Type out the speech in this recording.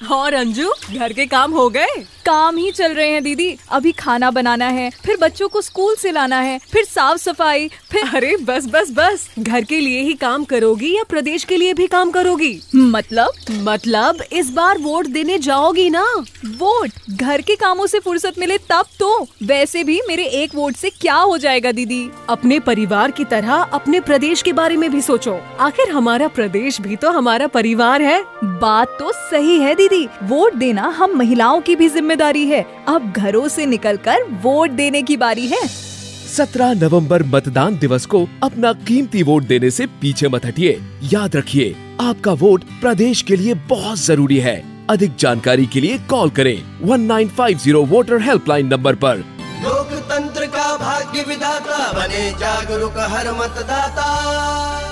और अंजू घर के काम हो गए? काम ही चल रहे हैं दीदी। अभी खाना बनाना है फिर बच्चों को स्कूल से लाना है फिर साफ़ सफ़ाई फिर अरे बस बस बस। घर के लिए ही काम करोगी या प्रदेश के लिए भी काम करोगी? मतलब? मतलब इस बार वोट देने जाओगी ना? वोट? घर के कामों से फुर्सत मिले तब तो। वैसे भी मेरे एक वोट से क्या हो जाएगा दीदी? अपने परिवार की तरह अपने प्रदेश के बारे में भी सोचो। आखिर हमारा प्रदेश भी तो हमारा परिवार है। बात तो सही है दीदी। वोट देना हम महिलाओं की भी ज़िम्मेदारी है। अब घरों से निकलकर वोट देने की बारी है। 17 नवंबर मतदान दिवस को अपना कीमती वोट देने से पीछे मत हटिए। याद रखिए आपका वोट प्रदेश के लिए बहुत ज़रूरी है। अधिक जानकारी के लिए कॉल करें 1950 वोटर हेल्पलाइन नंबर पर। लोकतंत्र का भाग्य विधाता बने जागरूक हर मतदाता।